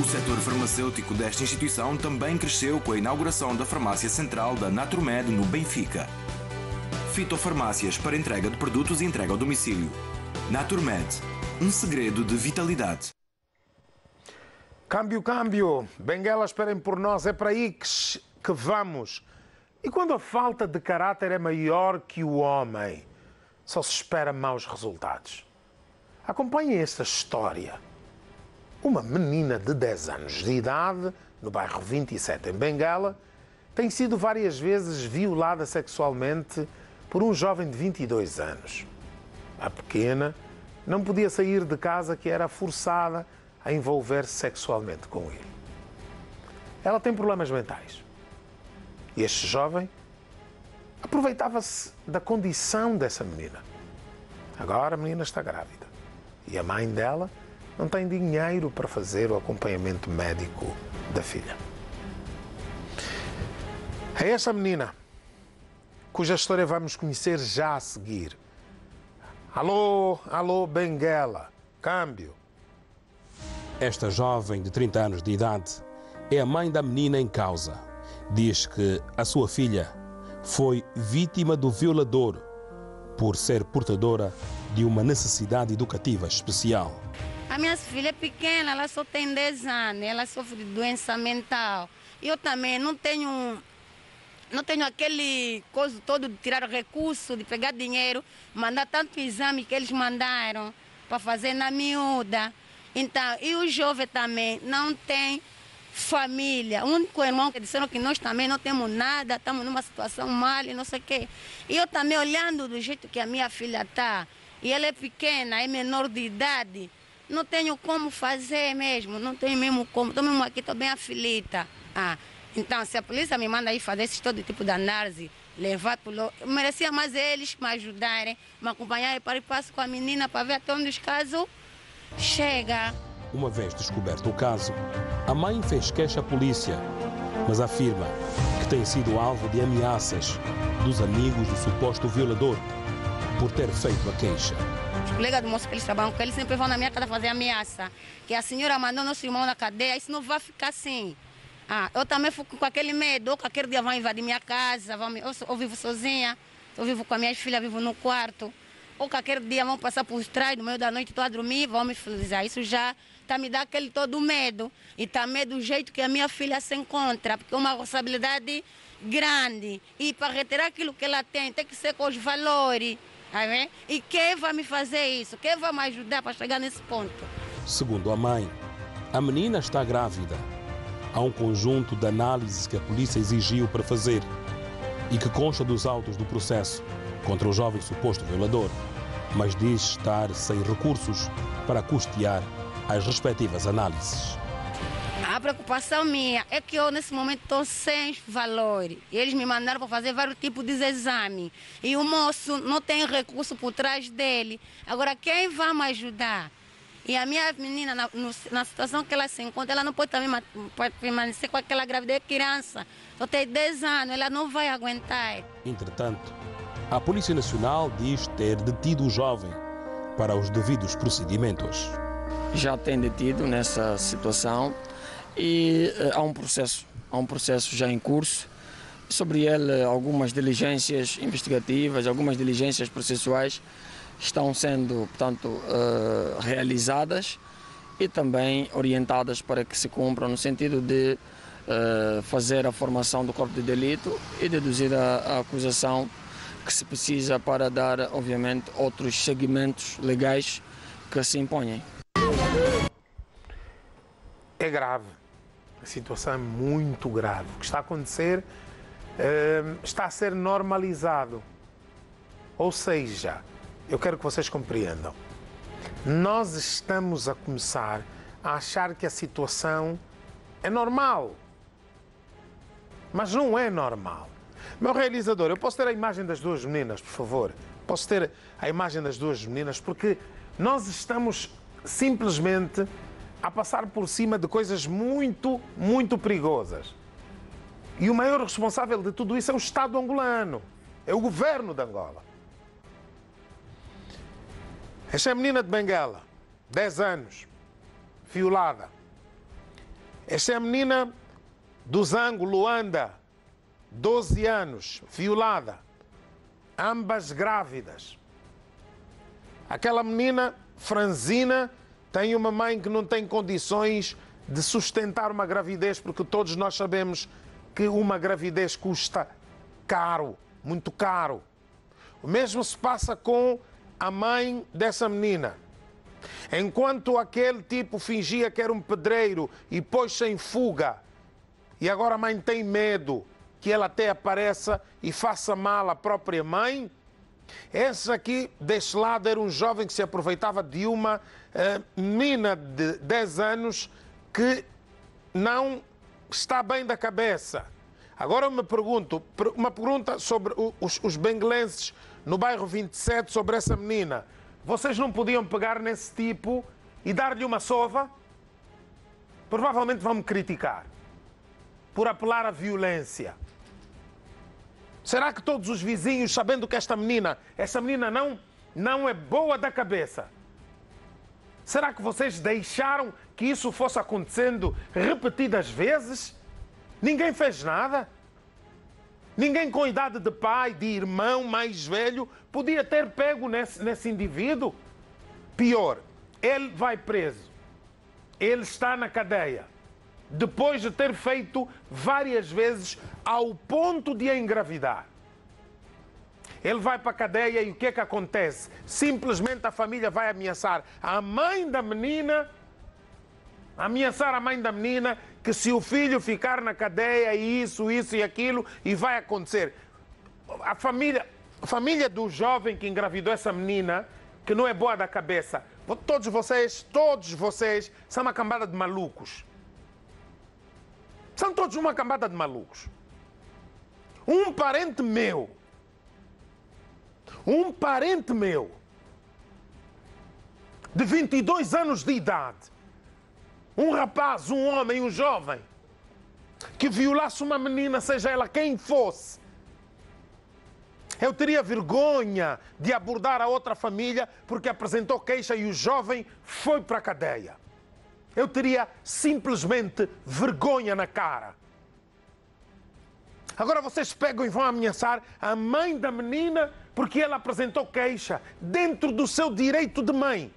O setor farmacêutico desta instituição também cresceu com a inauguração da farmácia central da Naturmed no Benfica. Fitofarmácias para entrega de produtos e entrega ao domicílio. Naturmed, um segredo de vitalidade. Câmbio, câmbio. Benguela, esperem por nós. É para aí que, vamos. E quando a falta de caráter é maior que o homem, só se espera maus resultados. Acompanhem esta história. Uma menina de 10 anos de idade, no bairro 27, em Bengala, tem sido várias vezes violada sexualmente por um jovem de 22 anos. A pequena não podia sair de casa que era forçada a envolver-se sexualmente com ele. Ela tem problemas mentais. Este jovem aproveitava-se da condição dessa menina. Agora a menina está grávida. E a mãe dela não tem dinheiro para fazer o acompanhamento médico da filha. É esta menina cuja história vamos conhecer já a seguir. Alô, alô, Benguela. Câmbio. Esta jovem de 30 anos de idade é a mãe da menina em causa. Diz que a sua filha foi vítima do violador por ser portadora de uma necessidade educativa especial. A minha filha é pequena, ela só tem 10 anos, ela sofre de doença mental. Eu também não tenho não tenho aquele coisa todo de tirar recurso, de pegar dinheiro, mandar tanto exame que eles mandaram para fazer na miúda. Então, e o jovem também não tem família. O único irmão que disseram que nós também não temos nada, estamos numa situação mal e não sei o quê. E eu também olhando do jeito que a minha filha está, e ela é pequena, é menor de idade, não tenho como fazer mesmo, não tenho mesmo como. Estou mesmo aqui, estou bem aflita. Ah, então, se a polícia me manda aí fazer esse todo tipo de análise, levar para o... Merecia mais eles me ajudarem, me acompanharem para ir passo com a menina para ver até onde os casos chega. Uma vez descoberto o caso, a mãe fez queixa à polícia, mas afirma que tem sido alvo de ameaças dos amigos do suposto violador por ter feito a queixa. Os colegas do moço que eles trabalham com eles sempre vão na minha casa fazer ameaça. Que a senhora mandou nosso irmão na cadeia, isso não vai ficar assim. Ah, eu também fico com aquele medo, ou qualquer dia vão invadir minha casa, vão me... eu, eu vivo sozinha, eu vivo com as minhas filhas, vivo no quarto. Ou qualquer dia vão passar por trás, no meio da noite, estou a dormir, vão me felizar. Isso já tá me dá aquele todo medo. E também do jeito que a minha filha se encontra, porque é uma responsabilidade grande. E para retirar aquilo que ela tem, tem que ser com os valores. Tá? E quem vai me fazer isso? Quem vai me ajudar para chegar nesse ponto? Segundo a mãe, a menina está grávida. Há um conjunto de análises que a polícia exigiu para fazer e que consta dos autos do processo contra o jovem suposto violador, mas diz estar sem recursos para custear as respectivas análises. A preocupação minha é que eu, nesse momento, estou sem valor. Eles me mandaram para fazer vários tipos de exames. E o moço não tem recurso por trás dele. Agora, quem vai me ajudar? E a minha menina, na, na situação que ela se encontra, ela não pode também pode permanecer com aquela gravidez de criança. Só tem 10 anos, ela não vai aguentar. Entretanto, a Polícia Nacional diz ter detido o jovem para os devidos procedimentos. já tem detido nessa situação e eh, há um processo, há um processo já em curso. Sobre ele, algumas diligências investigativas, algumas diligências processuais estão sendo, portanto, eh, realizadas e também orientadas para que se cumpram no sentido de eh, fazer a formação do corpo de delito e deduzir a, a acusação que se precisa para dar, obviamente, outros segmentos legais que se impõem. É grave. A situação é muito grave. O que está a acontecer eh, está a ser normalizado. Ou seja, eu quero que vocês compreendam. Nós estamos a começar a achar que a situação é normal. Mas não é normal. Meu realizador, eu posso ter a imagem das duas meninas, por favor? Posso ter a imagem das duas meninas? Porque nós estamos simplesmente a passar por cima de coisas muito, muito perigosas. E o maior responsável de tudo isso é o Estado angolano, é o governo de Angola. Esta é a menina de Benguela, 10 anos, violada. Esta é a menina do Zango, Luanda, 12 anos, violada. Ambas grávidas. Aquela menina, franzina, tem uma mãe que não tem condições de sustentar uma gravidez, porque todos nós sabemos que uma gravidez custa caro, muito caro. O mesmo se passa com a mãe dessa menina. Enquanto aquele tipo fingia que era um pedreiro e pôs-se em fuga, e agora a mãe tem medo que ela até apareça e faça mal à própria mãe, esse aqui, deste lado, era um jovem que se aproveitava de uma eh, menina de 10 anos que não está bem da cabeça. Agora eu me pergunto, per- uma pergunta sobre os, os benguelenses no bairro 27 sobre essa menina. Vocês não podiam pegar nesse tipo e dar-lhe uma sova? Provavelmente vão me criticar por apelar à violência. Será que todos os vizinhos, sabendo que esta menina, esta menina não, não é boa da cabeça, será que vocês deixaram que isso fosse acontecendo repetidas vezes? Ninguém fez nada? Ninguém com idade de pai, de irmão mais velho, podia ter pego nesse, nesse indivíduo? Pior, ele vai preso. Ele está na cadeia. Depois de ter feito várias vezes ao ponto de engravidar. Ele vai para a cadeia e o que é que acontece? Simplesmente a família vai ameaçar a mãe da menina, ameaçar a mãe da menina que se o filho ficar na cadeia, isso, isso e aquilo, e vai acontecer. A família, a família do jovem que engravidou essa menina, que não é boa da cabeça, todos vocês, todos vocês são uma cambada de malucos. São todos uma cambada de malucos. Um parente meu, um parente meu, de 22 anos de idade, um rapaz, um homem, um jovem, que violasse uma menina, seja ela quem fosse, eu teria vergonha de abordar a outra família porque apresentou queixa e o jovem foi para a cadeia. Eu teria simplesmente vergonha na cara. Agora vocês pegam e vão ameaçar a mãe da menina porque ela apresentou queixa dentro do seu direito de mãe.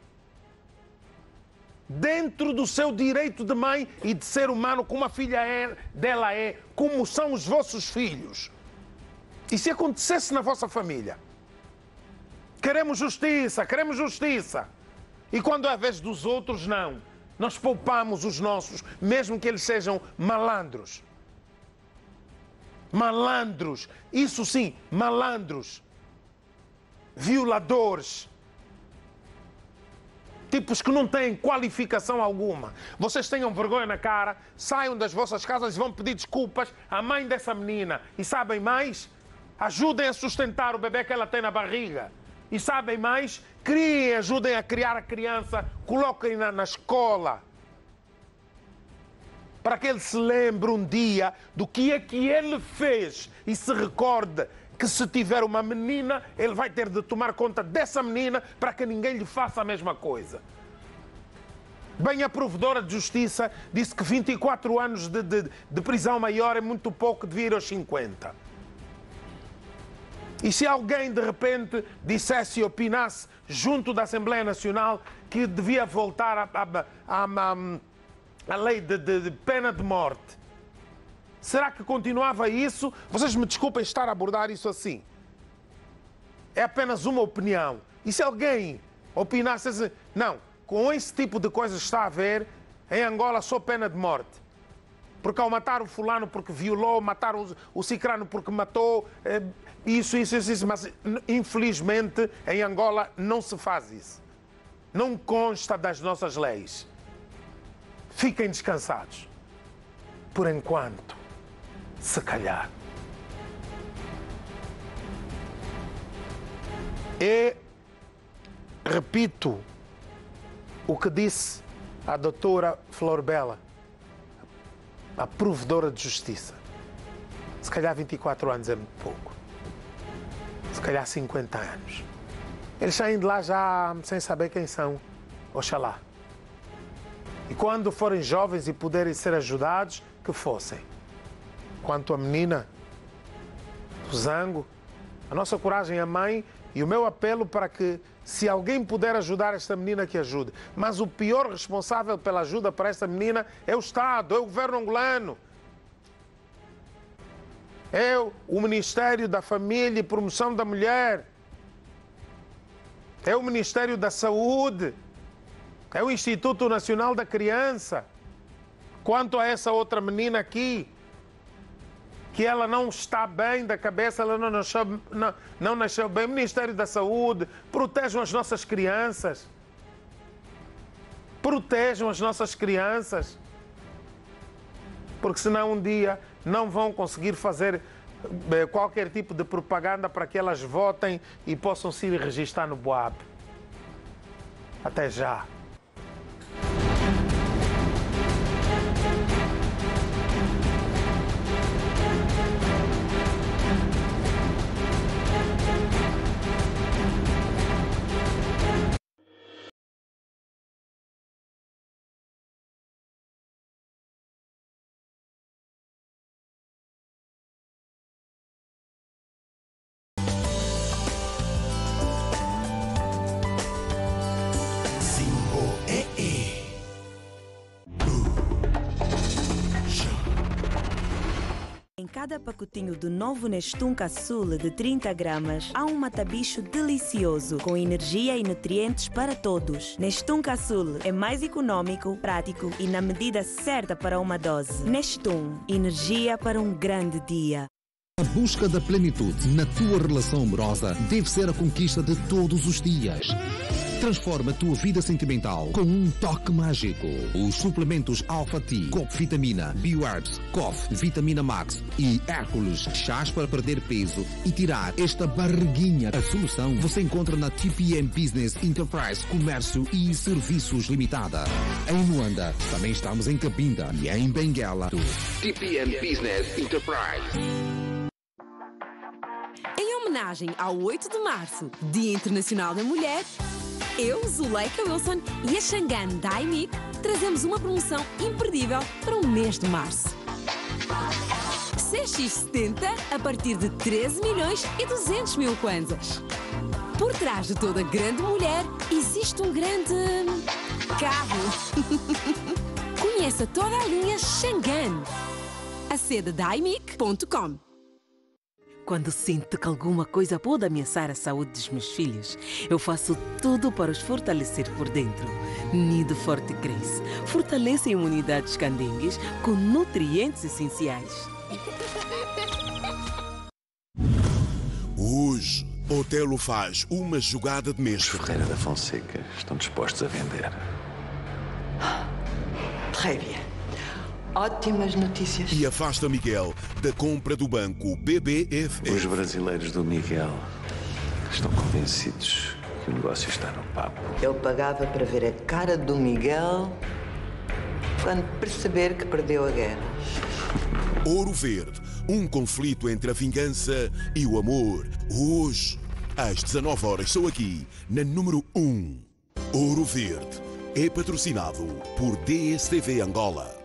Dentro do seu direito de mãe e de ser humano, como a filha é, dela é, como são os vossos filhos. E se acontecesse na vossa família? Queremos justiça, queremos justiça. E quando é a vez dos outros, não. Nós poupamos os nossos, mesmo que eles sejam malandros. Malandros, isso sim, malandros. Violadores. Tipos que não têm qualificação alguma. Vocês tenham vergonha na cara, saiam das vossas casas e vão pedir desculpas à mãe dessa menina. E sabem mais? Ajudem a sustentar o bebê que ela tem na barriga. E sabem mais? Criem, ajudem a criar a criança, coloquem-na na escola. Para que ele se lembre um dia do que é que ele fez e se recorde que se tiver uma menina, ele vai ter de tomar conta dessa menina para que ninguém lhe faça a mesma coisa. Bem, a provedora de justiça disse que 24 anos de, de, de prisão maior é muito pouco, devia ir aos 50. E se alguém de repente dissesse e opinasse junto da Assembleia Nacional que devia voltar a, a, a, a lei de, de, de, pena de morte, será que continuava isso? Vocês me desculpem estar a abordar isso assim. É apenas uma opinião. E se alguém opinasse assim, não, com esse tipo de coisas está a ver, em Angola só pena de morte porque ao matar o fulano porque violou, matar o, o cicrano porque matou, eh, isso, isso, isso, isso, mas infelizmente em Angola não se faz isso. Não consta das nossas leis. Fiquem descansados. Por enquanto, se calhar. E repito o que disse a doutora Flor Bela a provedora de justiça. Se calhar 24 anos é muito pouco. Se calhar 50 anos. Eles saem de lá já sem saber quem são. Oxalá. E quando forem jovens e puderem ser ajudados, que fossem. Quanto à menina, o zango, a nossa coragem é mãe e o meu apelo para que, se alguém puder ajudar esta menina, que ajude. Mas o pior responsável pela ajuda para esta menina é o Estado, é o governo angolano. É o Ministério da Família e Promoção da Mulher. É o Ministério da Saúde. É o Instituto Nacional da Criança. Quanto a essa outra menina aqui, que ela não está bem da cabeça, ela não nasceu, não, não nasceu bem. Ministério da Saúde, protejam as nossas crianças. Protejam as nossas crianças. Porque senão um dia não vão conseguir fazer eh, qualquer tipo de propaganda para que elas votem e possam se registrar no BOAB. Até já. Cada pacotinho do novo Nestum Caçule de 30 gramas, há um matabicho delicioso, com energia e nutrientes para todos. Nestum Caçule é mais econômico, prático e na medida certa para uma dose. Nestum, energia para um grande dia. A busca da plenitude na tua relação amorosa deve ser a conquista de todos os dias. Transforma a tua vida sentimental com um toque mágico. Os suplementos Alpha T, Cop Vitamina, Bioherbs, Cof, Vitamina Max e Hércules, chás para perder peso e tirar esta barriguinha. A solução você encontra na TPM Business Enterprise Comércio e Serviços Limitada. Em Luanda, também estamos em Cabinda e em Benguela. TPM Business Enterprise. Em homenagem ao 8 de março, Dia Internacional da Mulher, eu, Zuleika Wilson e a Xangan Daimic trazemos uma promoção imperdível para o mês de março. CX70 a partir de 13 milhões e 200 mil kwanzas. Por trás de toda grande mulher existe um grande carro. Conheça toda a linha Xangan. Aceda daimic.com. Quando sinto que alguma coisa pode ameaçar a saúde dos meus filhos, eu faço tudo para os fortalecer por dentro. Nido Forte Cresce fortalece a imunidade dos candengues com nutrientes essenciais. Hoje, Otelo faz uma jogada de mestre. Ferreira da Fonseca estão dispostos a vender. Très bien. Ótimas notícias. E afasta Miguel da compra do banco BBF. Os brasileiros do Miguel estão convencidos que o negócio está no papo. Eu pagava para ver a cara do Miguel quando perceber que perdeu a guerra. Ouro Verde, um conflito entre a vingança e o amor. Hoje, às 19 horas, sou aqui na número 1. Ouro Verde é patrocinado por DSTV Angola.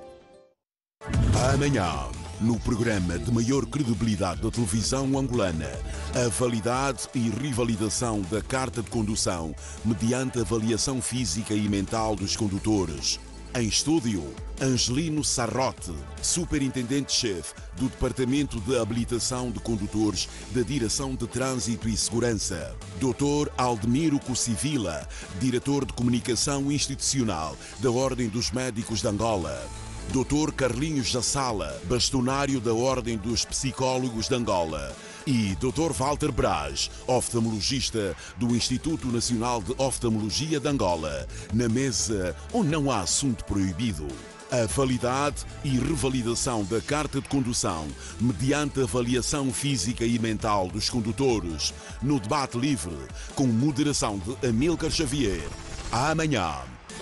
Amanhã, no programa de maior credibilidade da televisão angolana, a validade e revalidação da carta de condução mediante avaliação física e mental dos condutores. Em estúdio, Angelino Sarrote, superintendente-chefe do Departamento de Habilitação de Condutores da Direção de Trânsito e Segurança. Dr. Aldemiro Cocivila, diretor de Comunicação Institucional da Ordem dos Médicos de Angola. Dr. Carlinhos da Sala, bastonário da Ordem dos Psicólogos de Angola. E Dr. Walter Braz, oftalmologista do Instituto Nacional de Oftalmologia de Angola, na mesa onde não há assunto proibido. A validade e revalidação da carta de condução mediante avaliação física e mental dos condutores no debate livre com moderação de Amilcar Xavier. Amanhã,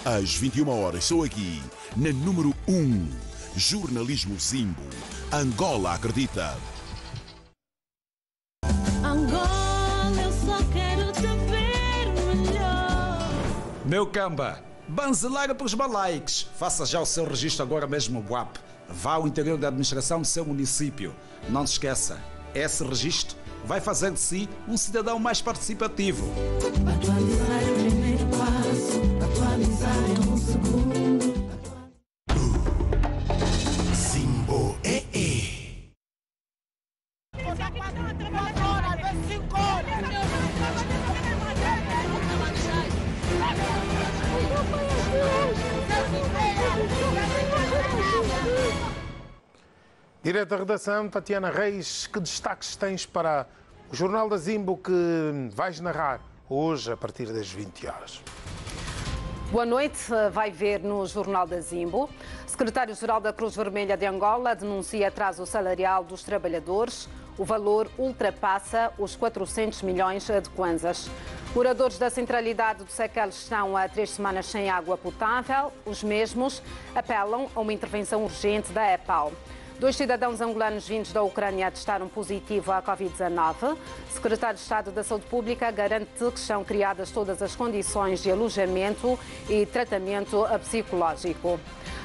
às 21 horas, sou aqui na número 1. Jornalismo Zimbo. Angola acredita. Angola, eu só quero te ver melhor. Meu camba, banzelar para os balikes. Faça já o seu registro agora mesmo no WAP. Vá ao interior da administração do seu município. Não se esqueça, esse registro vai fazer de si um cidadão mais participativo. Atualizar o primeiro Direto da redação, Tatiana Reis, que destaques tens para o Jornal da Zimbo que vais narrar hoje a partir das 20 horas? Boa noite. Vai ver no Jornal da Zimbo. Secretário-Geral da Cruz Vermelha de Angola denuncia atraso salarial dos trabalhadores. O valor ultrapassa os 400 milhões de kwanzas. Moradores da centralidade do Sequel estão há três semanas sem água potável. Os mesmos apelam a uma intervenção urgente da EPAL. Dois cidadãos angolanos vindos da Ucrânia testaram positivo à Covid-19. O secretário de Estado da Saúde Pública garante que são criadas todas as condições de alojamento e tratamento psicológico.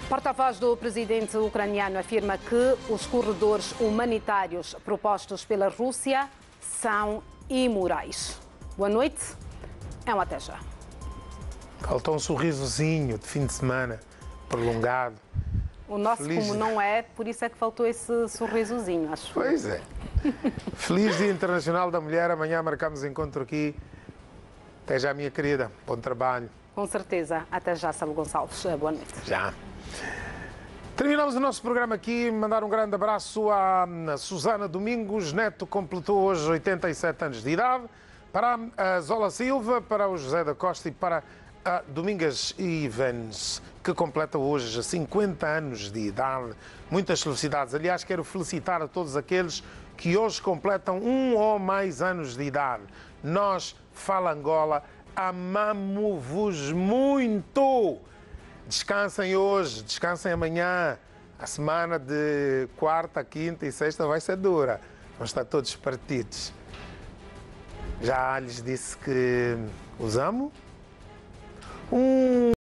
Porta-voz do presidente ucraniano afirma que os corredores humanitários propostos pela Rússia são imorais. Boa noite, é um até já. Faltou um sorrisozinho de fim de semana prolongado. O nosso, Feliz- como não é, por isso é que faltou esse sorrisozinho, acho. Pois é. Feliz Dia Internacional da Mulher. Amanhã marcamos encontro aqui. Até já, minha querida. Bom trabalho. Com certeza. Até já, Salo Gonçalves. Boa noite. Já. Terminamos o nosso programa aqui. Mandar um grande abraço à Susana Domingos. Neto completou hoje 87 anos de idade. Para a Zola Silva, para o José da Costa e para a Domingas Ivens, que completa hoje 50 anos de idade. Muitas felicidades. Aliás, quero felicitar a todos aqueles que hoje completam um ou mais anos de idade. Nós, Fala Angola, amamos-vos muito. Descansem hoje, descansem amanhã. A semana de quarta, quinta e sexta vai ser dura. Vão estar todos partidos. Já lhes disse que os amo. Um